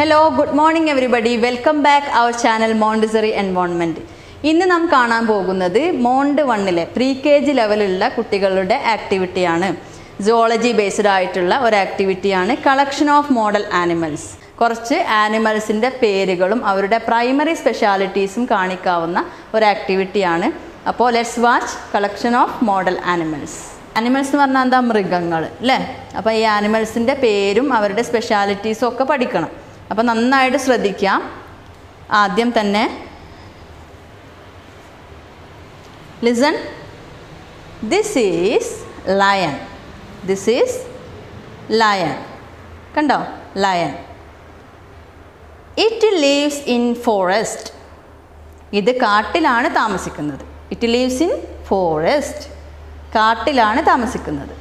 Hello good morning everybody welcome back our channel Montessori environment ഇന്ന് നാം കാണാൻ പോകുന്നത് മോണ്ട് വണ്ണിലെ പ്രീ കെ ജി ലെവലിലുള്ള കുട്ടികളുടെ ആക്ടിവിറ്റിയാണ് സുവോളജി ബേസ്ഡ് ആയിട്ടുള്ള ഒരു ആക്ടിവിറ്റിയാണ് കളക്ഷൻ ഓഫ് മോഡൽ ആനിമൽസ് കുറച്ച് ആനിമൽസിന്റെ പേരുകളും അവരുടെ പ്രൈമറി സ്പെഷ്യാലിറ്റീസും കാണിക്കാവുന്ന ഒരു ആക്ടിവിറ്റിയാണ് അപ്പോൾ let's watch collection of model animals animals എന്ന് പറഞ്ഞാൽ എന്താ? മൃഗങ്ങൾ അല്ലേ? അപ്പോൾ ഈ ആനിമൽസിന്റെ പേരും അവരുടെ സ്പെഷ്യാലിറ്റീസും ഒക്കെ പഠിക്കണം. അപ്പോൾ നന്നായിട്ട് ശ്രദ്ധിക്കാം. ആദ്യം തന്നെ listen this is lion this is lion കണ്ടോ? Lion it lives in forest ഇത് കാട്ടിലാണ് താമസിക്കുന്നത്. ഇറ്റ് ലീവ്സ് ഇൻ ഫോറസ്റ്റ് കാട്ടിലാണ് താമസിക്കുന്നത്.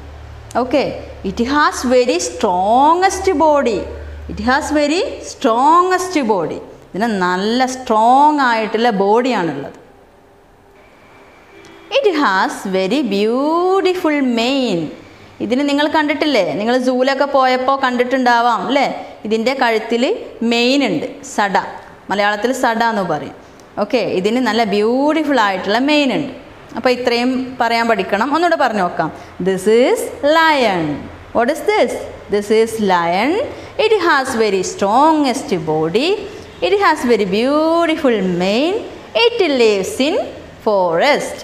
Okay it has very strongest body it has very strongest body ഇതിന് നല്ല സ്ട്രോങ് ആയിട്ടുള്ള ബോഡിയാണുള്ളത് it has very beautiful mane ഇതിന് നിങ്ങൾ കണ്ടിട്ടില്ലേ? നിങ്ങൾ സൂലൊക്കെ പോയപ്പോൾ കണ്ടിട്ടുണ്ടാവാം അല്ലേ? ഇതിന്റെ കഴുത്തിൽ മെയിൻ ഉണ്ട് സട. മലയാളത്തിൽ സട എന്ന് പറയും. ഓക്കെ ഇതിന് നല്ല ബ്യൂട്ടിഫുൾ ആയിട്ടുള്ള മെയിൻ ഉണ്ട്. അപ്പോൾ ഇത്രയും പറയാൻ പഠിക്കണം. ഒന്നുകൂടെ പറഞ്ഞു നോക്കാം. This is lion what is this this is lion it has very strongest body it has very beautiful mane it lives in forest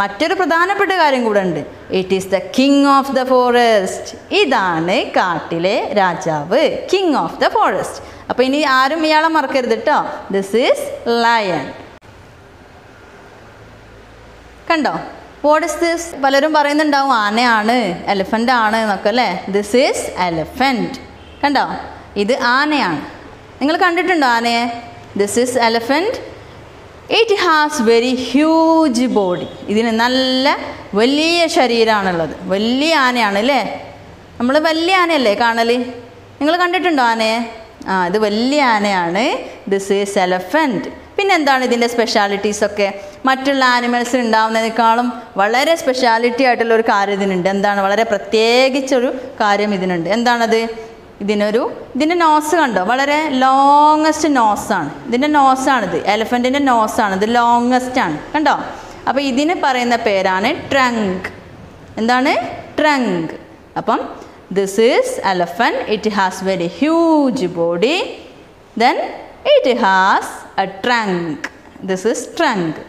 മറ്റൊരു പ്രധാനപ്പെട്ട കാര്യം കൂടെ ഉണ്ട്. It is the king of the forest ഇതാണ് കാട്ടിലെ രാജാവ് കിങ് ഓഫ് ദ ഫോറസ്റ്റ് അപ്പോൾ ഇനി ആരും ഇയാളെ മറക്കരുത് കേട്ടോ ദിസ് ഈസ് ലയൺ കണ്ടോ? വാട്ട് ഇസ് ദിസ് പലരും പറയുന്നുണ്ടാവും ആനയാണ് എലഫന്റ് ആണ് എന്നൊക്കെ അല്ലേ? ദിസ് ഈസ് എലഫന്റ് കണ്ടോ? ഇത് ആനയാണ്. നിങ്ങൾ കണ്ടിട്ടുണ്ടോ ആനയെ? This is elephant it has very huge body ഇതിന് നല്ല വലിയ ശരീരമാണുള്ളത്. വലിയ ആനയാണ് അല്ലേ? നമ്മൾ വലിയ ആനയല്ലേ കാണൽ നിങ്ങൾ കണ്ടിട്ടുണ്ടോ ആനയെ? ആ ഇത് വലിയ ആനയാണ്. ദിസ് ഈസ് എലഫന്റ് പിന്നെ എന്താണ് ഇതിന്റെ സ്പെഷ്യാലിറ്റീസ് ഒക്കെ? മറ്റുള്ള ആനിമൽസ് ഉണ്ടാവുന്നതിനേക്കാളും വളരെ സ്പെഷ്യാലിറ്റി ആയിട്ടുള്ള ഒരു കാര്യം ഇതിനുണ്ട്. എന്താണ്? വളരെ പ്രത്യേകിച്ചൊരു കാര്യം ഇതിനുണ്ട്. എന്താണത്? ഇതിനൊരു ഇതിന്റെ നോസ് കണ്ടോ? വളരെ ലോങ്ങസ്റ്റ് നോസാണ് ഇതിന്റെ നോസാണിത് എലഫന്റിന്റെ നോസാണ് ഇത് ലോങ്ങസ്റ്റ് ആണ്. കണ്ടോ? അപ്പോൾ ഇതിന് പറയുന്ന പേരാണ് ട്രങ്ക് എന്താണ്? ട്രങ്ക് അപ്പം this is elephant it has very huge body then it has a trunk this is trunk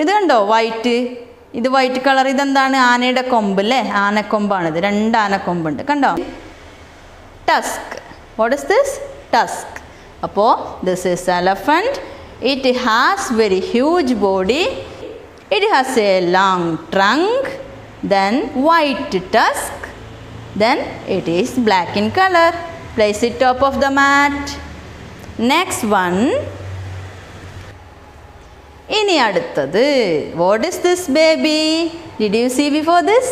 ഇത് കണ്ടോ? വൈറ്റ് ഇത് വൈറ്റ് കളർ ഇതെന്താണ്? ആനയുടെ കൊമ്പ് അല്ലേ ആനക്കൊമ്പാണിത് രണ്ട് ആനക്കൊമ്പുണ്ട്. കണ്ടോ? tusk what is this tusk അപ്പോൾ this is elephant it has very huge body it has a long trunk then white tusk then it is black in colour place it top of the mat next one ഇനി അടുത്തത് what is this baby did you see before this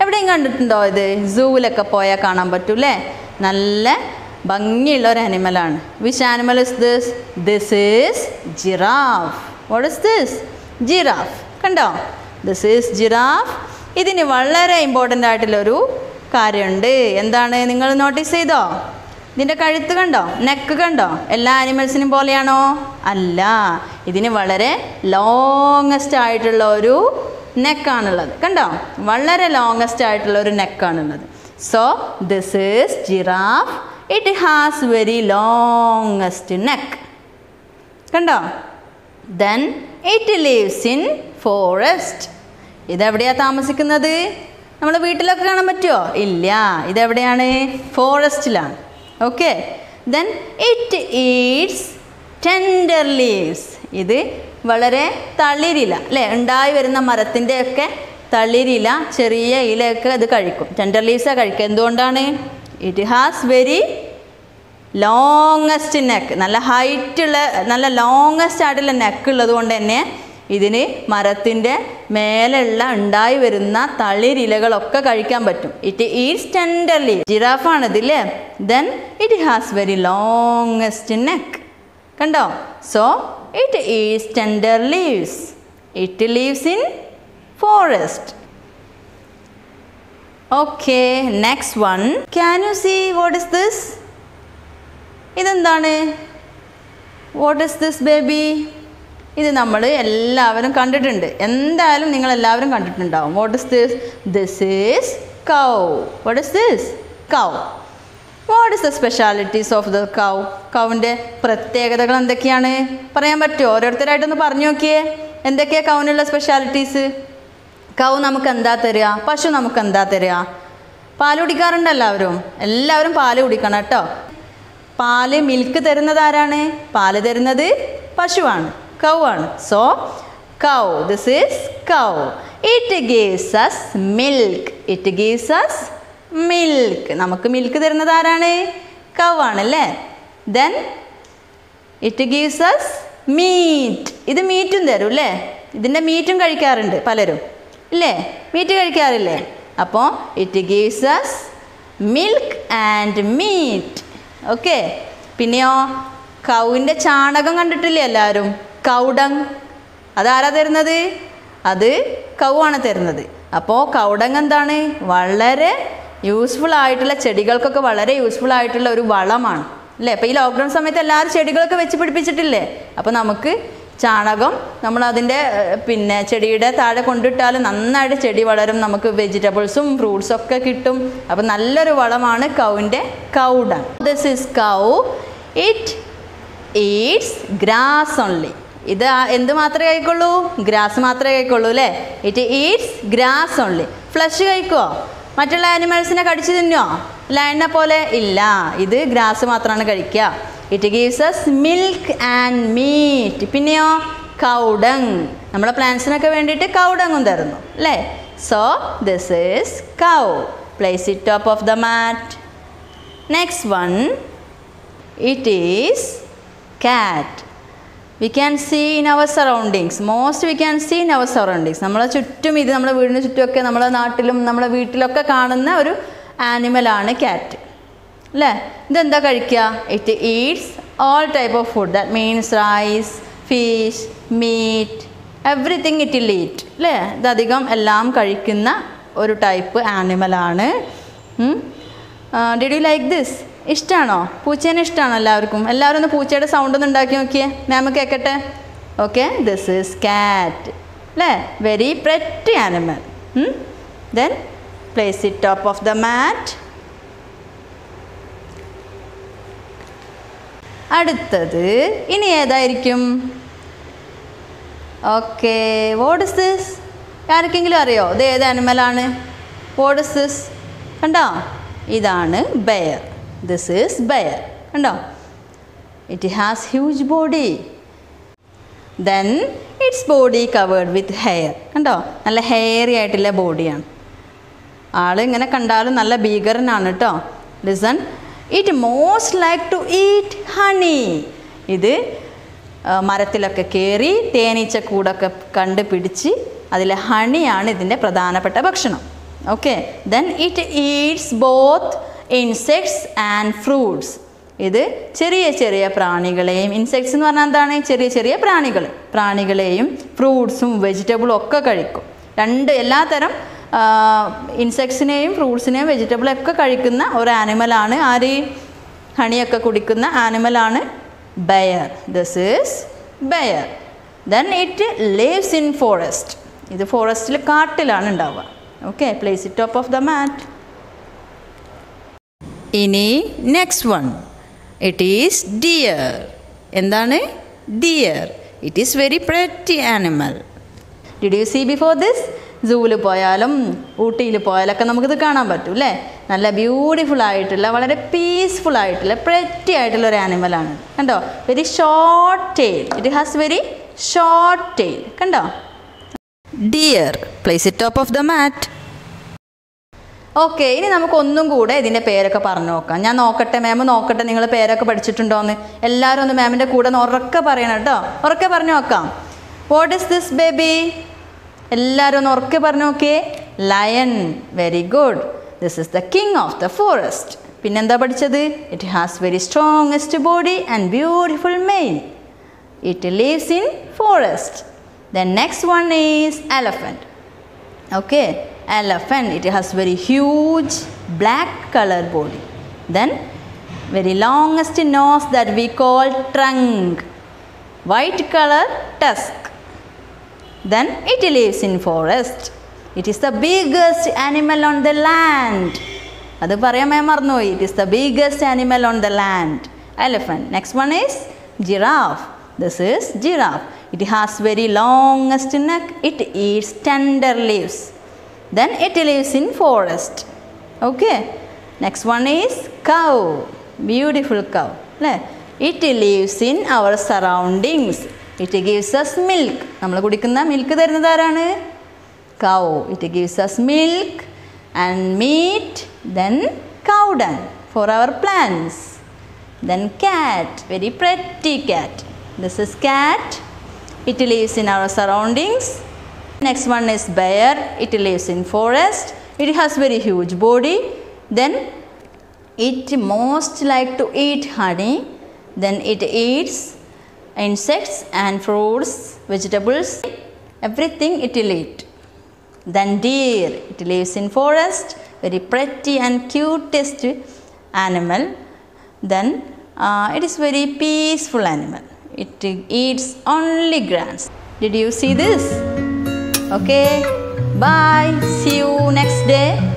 എവിടെയും കണ്ടിട്ടുണ്ടോ ഇത് സൂവിലൊക്കെ പോയാൽ കാണാൻ പറ്റൂലേ നല്ല ഭംഗിയുള്ള ഒരു അനിമലാണ് which animal is this this is giraffe what is this giraffe കണ്ടോ? ദിസ് ഈസ് ജിറാഫ് ഇതിന് വളരെ ഇമ്പോർട്ടന്റ് ആയിട്ടുള്ളൊരു കാര്യമുണ്ട്. എന്താണ് നിങ്ങൾ നോട്ടീസ് ചെയ്തോ? ഇതിന്റെ കഴുത്ത് കണ്ടോ? നെക്ക് കണ്ടോ? എല്ലാ ആനിമൽസിനും പോലെയാണോ? അല്ല. ഇതിന് വളരെ ലോങ്ങസ്റ്റ് ആയിട്ടുള്ള ഒരു നെക്കാണുള്ളത് കണ്ടോ? വളരെ ലോങ്ങസ്റ്റ് ആയിട്ടുള്ള ഒരു നെക്കാണുള്ളത് so this is giraffe. It has very longest neck. കണ്ടോ? Then it lives in forest ഇതെവിടെയാണ് താമസിക്കുന്നത്? നമ്മൾ വീട്ടിലൊക്കെ കാണാൻ പറ്റുമോ ഇല്ല. ഇതെവിടെയാണ്? ഫോറസ്റ്റിലാണ് okay then it eats tender leaves ഇത് വളരെ തളിരില അല്ലേ? ഉണ്ടായി വരുന്ന മരത്തിന്റെയൊക്കെ തളിരില ചെറിയ ഇലയൊക്കെ ഇത് കഴിക്കും. ടെൻഡർ ലീവ്സാണ് കഴിക്കുക. എന്തുകൊണ്ടാണ്? It has very longest neck നല്ല ഹൈറ്റുള്ള നല്ല ലോങ്ങസ്റ്റ് ആയിട്ടുള്ള നെക്ക് ഉള്ളത് കൊണ്ട് തന്നെ ഇതിന് മരത്തിന്റെ മേലുള്ള ഉണ്ടായി വരുന്ന തളിരിലകളൊക്കെ കഴിക്കാൻ പറ്റും. ഇറ്റ് ഈസ് ടെൻഡർലി ജിറാഫാണ് ഇതില്ലേ then it has very longest neck കണ്ടോ? So it is tender leaves it lives in forest Okay, next one. Can you see what is this? ഇതെന്താണ്? വാട്ട് ഇസ് ദിസ് ബേബി ഇത് നമ്മൾ എല്ലാവരും കണ്ടിട്ടുണ്ട്. എന്തായാലും നിങ്ങൾ എല്ലാവരും കണ്ടിട്ടുണ്ടാവും. What is this this is cow what is this cow what is the specialities of the cow കൗവിന്റെ പ്രത്യേകതകൾ എന്തൊക്കെയാണ്? പറയാൻ പറ്റുമോ? ഓരോരുത്തരായിട്ടൊന്ന് പറഞ്ഞു നോക്കിയേ. എന്തൊക്കെയാണ് കൗവിനുള്ള സ്പെഷ്യാലിറ്റീസ് കൗ നമുക്ക് എന്താ തരിക പശു നമുക്ക് എന്താ തരിക പാൽ കുടിക്കാറുണ്ട് എല്ലാവരും. എല്ലാവരും പാൽ കുടിക്കണം കേട്ടോ. പാൽ മിൽക്ക് തരുന്നത് ആരാണ്? പാൽ തരുന്നത് പശുവാണ്. കൗ ആണ്. So cow. This is cow. It gives us milk it gives us milk നമുക്ക് മിൽക്ക് തരുന്നത് ആരാണ്? കൗ ആണല്ലേ then it gives us meat ഇത് മീറ്റും തരും അല്ലേ? ഇതിന്റെ മീറ്റും കഴിക്കാറുണ്ട് പലരും. ഇല്ലേ? മീറ്റ് കഴിക്കാറില്ലേ? അപ്പോൾ it gives us milk and meat okay പിന്നെയോ? കൗവിന്റെ ചാണകം കണ്ടിട്ടില്ലേ എല്ലാവരും? കൗഡങ് അതാരാ തരുന്നത്? അത് കൗവാണ് തരുന്നത്. അപ്പോൾ കൗഡങ് എന്താണ്? വളരെ യൂസ്ഫുൾ ആയിട്ടുള്ള ചെടികൾക്കൊക്കെ വളരെ യൂസ്ഫുൾ ആയിട്ടുള്ള ഒരു വളമാണ്. അല്ലേ അപ്പോൾ ഈ ലോക്ക്ഡൗൺ സമയത്ത് എല്ലാവരും ചെടികളൊക്കെ വെച്ച് പിടിപ്പിച്ചിട്ടില്ലേ? അപ്പോൾ നമുക്ക് ചാണകം നമ്മൾ അതിന്റെ പിന്നെ ചെടിയുടെ താഴെ കൊണ്ടിട്ടാൽ നന്നായിട്ട് ചെടി വളരും. നമുക്ക് വെജിറ്റബിൾസും ഫ്രൂട്ട്സും ഒക്കെ കിട്ടും. അപ്പം നല്ലൊരു വളമാണ് കൗവിന്റെ കൗഡ this is cow it eats grass only ഇത് എന്ത് മാത്രമേ കഴിക്കുള്ളൂ? ഗ്രാസ് മാത്രമേ കഴിക്കുള്ളൂ അല്ലേ? It eats grass only flesh കഴിക്കുമോ മറ്റുള്ള ആനിമൽസിനെ കടിച്ചു തിന്നോ ലൈനെ പോലെ ഇല്ല. ഇത് ഗ്രാസ് മാത്രമാണ് കഴിക്കുക. It gives us milk and meat പിന്നെയോ കൗഡങ്. നമ്മുടെ പ്ലാന്റ്സിനൊക്കെ വേണ്ടിയിട്ട് കൗഡങ്ങും തരുന്നു അല്ലേ? So this is cow place it top of the mat next one it is cat we can see in our surroundings most we can see in our surroundings നമ്മളെ ചുറ്റും ഇത് നമ്മുടെ വീടിന് ചുറ്റുമൊക്കെ നമ്മുടെ നാട്ടിലും നമ്മുടെ വീട്ടിലൊക്കെ കാണുന്ന ഒരു ആനിമലാണ് ക്യാറ്റ് അല്ലേ ഇതെന്താ കഴിക്കുക it eats all type of food that means rice fish meat everything it will eat അല്ലേ ഇതധികം എല്ലാം കഴിക്കുന്ന ഒരു ടൈപ്പ് ആനിമലാണ് ഡിഡ് യു ലൈക്ക് ദിസ് ഇഷ്ടമാണോ പൂച്ചേനെ ഇഷ്ടമാണോ എല്ലാവർക്കും? എല്ലാവരും ഒന്ന് പൂച്ചയുടെ സൗണ്ട് ഒന്ന് ഉണ്ടാക്കി നോക്കിയേ. മാം കേൾക്കട്ടെ ഓക്കെ ദിസ് ഈസ് കാറ്റ് അല്ലേ very pretty animal then place it top of the mat അടുത്തത് ഇനി ഏതായിരിക്കും? ഓക്കെ വോട്ട് ഇസ് ദിസ് ആർക്കെങ്കിലും അറിയോ? ഇത് ഏത് അനിമലാണ് വോട്ട് ഇസ് ദിസ് കണ്ടോ? ഇതാണ് ബയർ ദിസ് ഈസ് ബയർ കണ്ടോ? It has huge body then its body covered with hair കണ്ടോ? നല്ല ഹെയറി ആയിട്ടുള്ള ബോഡിയാണ് ആൾ ഇങ്ങനെ കണ്ടാലും നല്ല ഭീകരനാണ് കേട്ടോ listen it most like to eat honey ഇത് മരത്തിലൊക്കെ കയറി തേനീച്ച കൂടൊക്കെ കണ്ട് പിടിച്ച് അതിലെ ഹണിയാണ് ഇതിന്റെ പ്രധാനപ്പെട്ട ഭക്ഷണം. Okay then it eats both insects and fruits ഇത് ചെറിയ ചെറിയ പ്രാണികളെയും ഇൻസെക്ട്സ് എന്ന് പറഞ്ഞാൽ എന്താണ്? ചെറിയ ചെറിയ പ്രാണികൾ. പ്രാണികളെയും ഫ്രൂട്ട്സും വെജിറ്റബിളും ഒക്കെ കഴിക്കും. രണ്ട് എല്ലാത്തരം ഇൻസെക്ട്സിനെയും ഫ്രൂട്ട്സിനെയും വെജിറ്റബിളും ഒക്കെ കഴിക്കുന്ന ഒരു ആനിമലാണ് ആര്? ഹണിയൊക്കെ കുടിക്കുന്ന ആനിമലാണ് bear this is bear then it lives in forest ഇത് ഫോറസ്റ്റിൽ കാട്ടിലാണ് ഉണ്ടാവുക. Okay place it top of the mat ഇനി next one it is deer എന്താണ്? Deer it is very pretty animal did you see before this സൂവിൽ പോയാലും ഊട്ടിയിൽ പോയാലൊക്കെ നമുക്കിത് കാണാൻ പറ്റും അല്ലേ നല്ല ബ്യൂട്ടിഫുൾ ആയിട്ടുള്ള വളരെ പീസ്ഫുൾ ആയിട്ടുള്ള പ്രെറ്റി ആയിട്ടുള്ള ഒരു ആനിമലാണ് കണ്ടോ? Very short tail it has very short tail കണ്ടോ? Deer place it top of the mat okay ഇനി നമുക്ക് ഒന്നും കൂടെ ഇതിന്റെ പേരൊക്കെ പറഞ്ഞു നോക്കാം. ഞാൻ നോക്കട്ടെ മാം നോക്കട്ടെ നിങ്ങൾ പേരൊക്കെ പഠിച്ചിട്ടുണ്ടോയെന്ന് എല്ലാവരും ഒന്ന് മാമിന്റെ കൂടെ ഒന്ന് ഉറക്കെ പറയണം കേട്ടോ. ഉറക്കെ പറഞ്ഞു നോക്കാം. വാട്ട് ഇസ് ദിസ് ബേബി എല്ലാവരും ഒന്ന് ഉറക്കെ പറഞ്ഞു നോക്കിയേ. Lion very good this is the king of the forest പിന്നെന്താ പഠിച്ചത്? It has very strongest body and beautiful mane it lives in forest then next one is elephant okay elephant it has very huge black color body. Then very longest nose that we call trunk. White color tusk. Then it lives in forest. It is the biggest animal on the land. അത് പറയാൻ ഞാൻ മറന്നുപോയി. It is the biggest animal on the land elephant next one is giraffe this is giraffe it has very longest neck it eats tender leaves then it lives in forest okay next one is cow beautiful cow അല്ലേ? It lives in our surroundings it gives us milk നമ്മൾ കുടിക്കുന്ന milk തരുന്നത് ആരാണ് cow it gives us milk and meat then cow dung for our plants then cat very pretty cat this is cat it lives in our surroundings next one is bear it lives in forest it has very huge body then it most like to eat honey then it eats insects and fruits vegetables everything it will eat. Then deer it lives in forest very pretty and cutest animal. Then uh, it is very peaceful animal. It eats only grass. Did you see this? Okay. Bye. See you next day